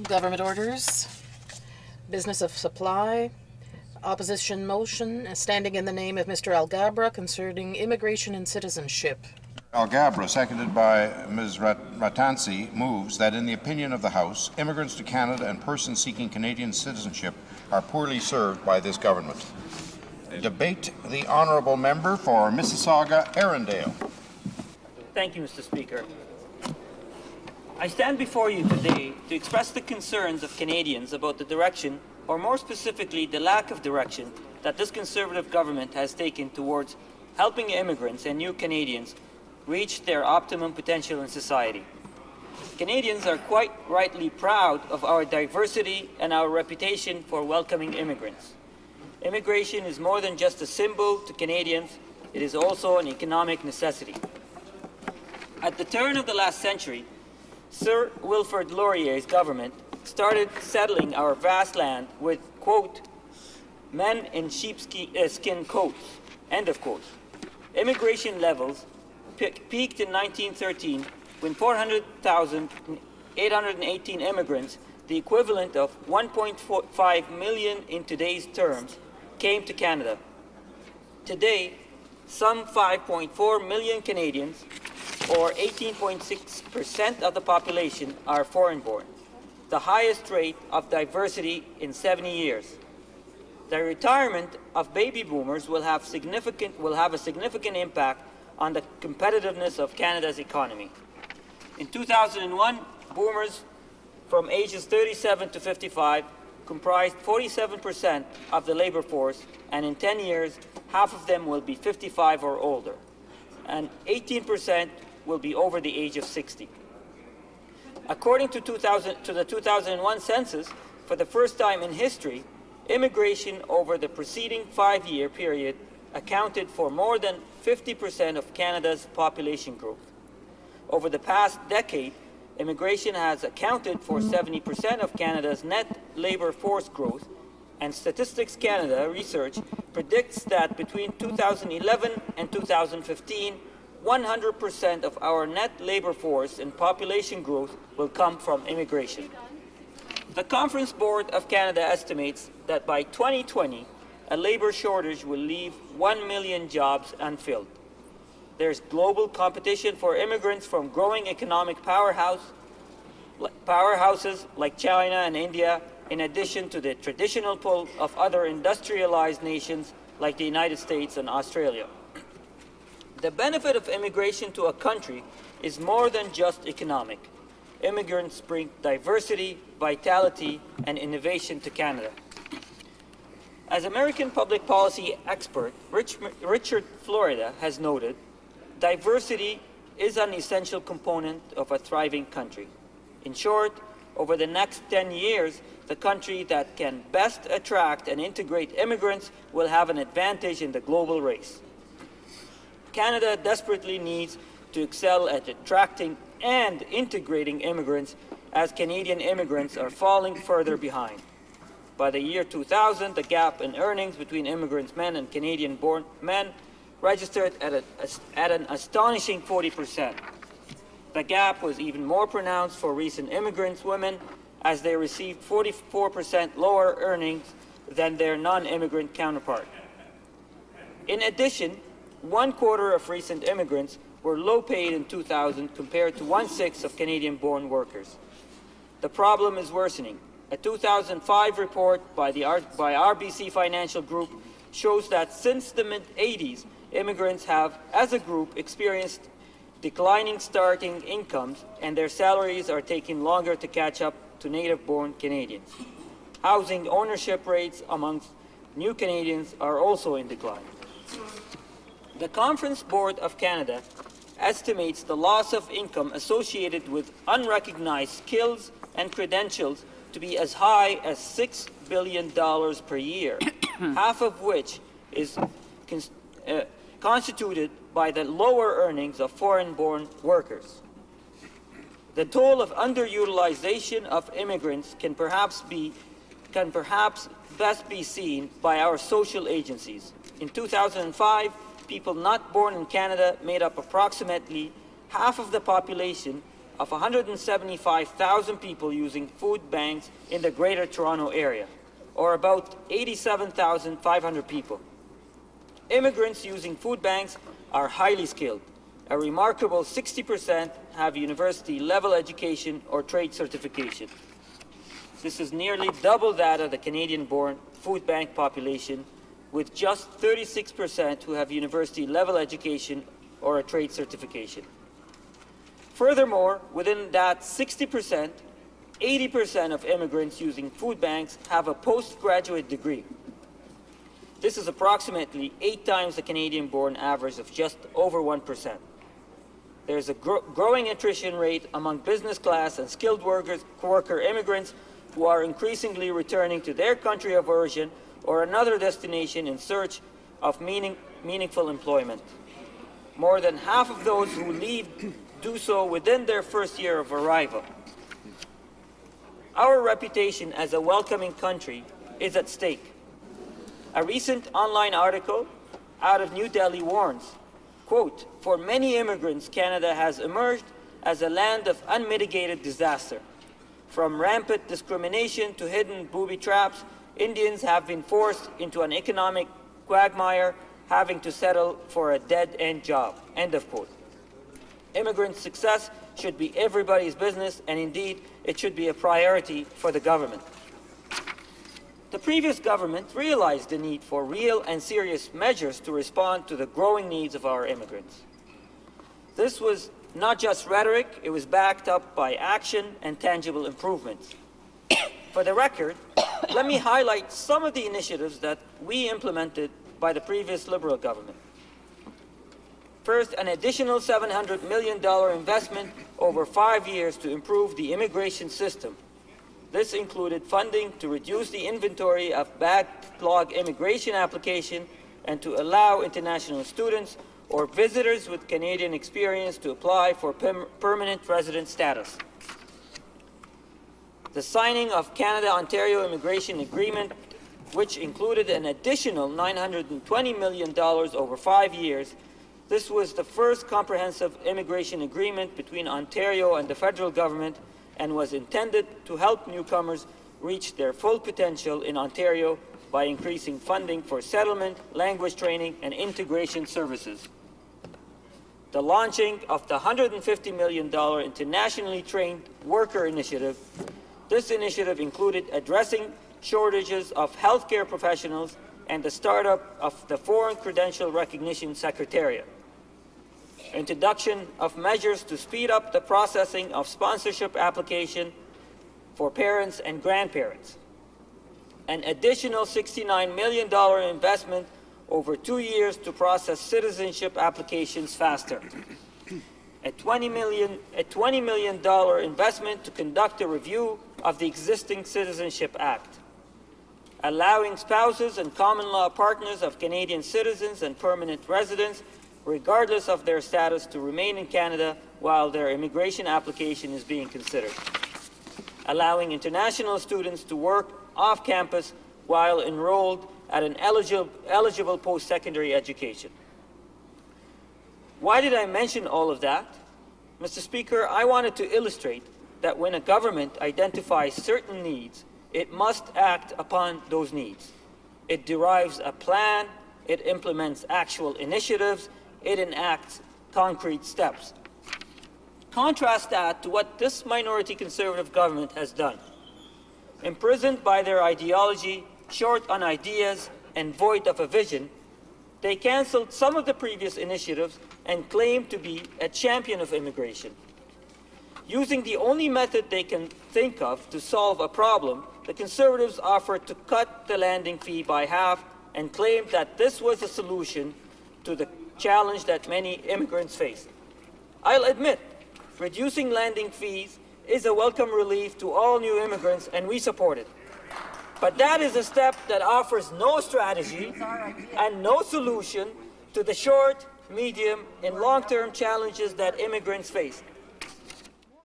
Government orders, business of supply, opposition motion uh, standing in the name of Mr. Alghabra concerning immigration and citizenship. Alghabra, seconded by Ms. Rat- Ratansi, moves that in the opinion of the House, immigrants to Canada and persons seeking Canadian citizenship are poorly served by this government. Debate the honourable member for Mississauga Erindale. Thank you, Mr. Speaker. I stand before you today to express the concerns of Canadians about the direction, or more specifically, the lack of direction, that this Conservative government has taken towards helping immigrants and new Canadians reach their optimum potential in society. Canadians are quite rightly proud of our diversity and our reputation for welcoming immigrants. Immigration is more than just a symbol to Canadians, it is also an economic necessity. At the turn of the last century, Sir Wilfrid Laurier's government started settling our vast land with, quote, men in sheepskin uh, coats, end of quote. Immigration levels pe peaked in 1913 when 400,818 immigrants, the equivalent of 1.5 million in today's terms, came to Canada. Today, some 5.4 million Canadians, or 18.6% of the population, are foreign born, the highest rate of diversity in 70 years. The retirement of baby boomers will have, significant, will have a significant impact on the competitiveness of Canada's economy. In 2001, boomers from ages 37 to 55 comprised 47% of the labor force, and in 10 years, half of them will be 55 or older, and 18% will be over the age of 60. According to, 2000, to the 2001 census, for the first time in history, immigration over the preceding five-year period accounted for more than 50% of Canada's population growth. Over the past decade, immigration has accounted for 70% of Canada's net labour force growth, and Statistics Canada research predicts that between 2011 and 2015, 100% of our net labour force and population growth will come from immigration. The Conference Board of Canada estimates that by 2020, a labour shortage will leave 1 million jobs unfilled. There's global competition for immigrants from growing economic powerhouse, powerhouses like China and India, in addition to the traditional pull of other industrialized nations like the United States and Australia. The benefit of immigration to a country is more than just economic. Immigrants bring diversity, vitality, and innovation to Canada. As American public policy expert Rich, Richard Florida has noted, diversity is an essential component of a thriving country. In short, over the next 10 years, the country that can best attract and integrate immigrants will have an advantage in the global race. Canada desperately needs to excel at attracting and integrating immigrants as Canadian immigrants are falling further behind. By the year 2000, the gap in earnings between immigrants men and Canadian-born men registered at, a, at an astonishing 40%. The gap was even more pronounced for recent immigrants women as they received 44% lower earnings than their non-immigrant counterpart. In addition, one quarter of recent immigrants were low paid in 2000 compared to one-sixth of Canadian-born workers. The problem is worsening. A 2005 report by, the R by RBC Financial Group shows that since the mid-80s, immigrants have, as a group, experienced declining starting incomes and their salaries are taking longer to catch up to native-born Canadians. Housing ownership rates amongst new Canadians are also in decline. The Conference Board of Canada estimates the loss of income associated with unrecognized skills and credentials to be as high as $6 billion per year, half of which is uh, constituted by the lower earnings of foreign-born workers. The toll of underutilization of immigrants can perhaps be can perhaps best be seen by our social agencies. In 2005, people not born in Canada made up approximately half of the population of 175,000 people using food banks in the Greater Toronto Area, or about 87,500 people. Immigrants using food banks are highly skilled. A remarkable 60% have university level education or trade certification. This is nearly double that of the Canadian born food bank population, with just 36% who have university level education or a trade certification. Furthermore, within that 60%, 80% of immigrants using food banks have a postgraduate degree. This is approximately eight times the Canadian born average of just over 1%. There's a gro growing attrition rate among business class and skilled workers, worker immigrants who are increasingly returning to their country of origin or another destination in search of meaning, meaningful employment. More than half of those who leave do so within their first year of arrival. Our reputation as a welcoming country is at stake. A recent online article out of New Delhi warns, quote, for many immigrants, Canada has emerged as a land of unmitigated disaster. From rampant discrimination to hidden booby traps, Indians have been forced into an economic quagmire, having to settle for a dead-end job, end of quote. Immigrant success should be everybody's business, and indeed, it should be a priority for the government. The previous government realized the need for real and serious measures to respond to the growing needs of our immigrants. This was not just rhetoric, it was backed up by action and tangible improvements. for the record, let me highlight some of the initiatives that we implemented by the previous Liberal government. First, an additional $700 million investment over five years to improve the immigration system. This included funding to reduce the inventory of backlog immigration application and to allow international students or visitors with Canadian experience to apply for permanent resident status. The signing of Canada-Ontario Immigration Agreement, which included an additional $920 million over five years, this was the first comprehensive immigration agreement between Ontario and the federal government and was intended to help newcomers reach their full potential in Ontario by increasing funding for settlement, language training, and integration services. The launching of the $150 million internationally trained worker initiative. This initiative included addressing shortages of healthcare professionals and the startup of the Foreign Credential Recognition Secretariat. Introduction of measures to speed up the processing of sponsorship application for parents and grandparents, an additional $69 million investment over two years to process citizenship applications faster, a 20 million, a $20 million investment to conduct a review of the existing Citizenship Act, allowing spouses and common law partners of Canadian citizens and permanent residents regardless of their status, to remain in Canada while their immigration application is being considered, allowing international students to work off campus while enrolled at an eligible, eligible post-secondary education. Why did I mention all of that? Mr. Speaker, I wanted to illustrate that when a government identifies certain needs, it must act upon those needs. It derives a plan, it implements actual initiatives, it enacts concrete steps. Contrast that to what this minority conservative government has done. Imprisoned by their ideology, short on ideas, and void of a vision, they cancelled some of the previous initiatives and claimed to be a champion of immigration. Using the only method they can think of to solve a problem, the Conservatives offered to cut the landing fee by half and claimed that this was a solution to the challenge that many immigrants face. I'll admit, reducing landing fees is a welcome relief to all new immigrants, and we support it. But that is a step that offers no strategy and no solution to the short, medium, and long-term challenges that immigrants face.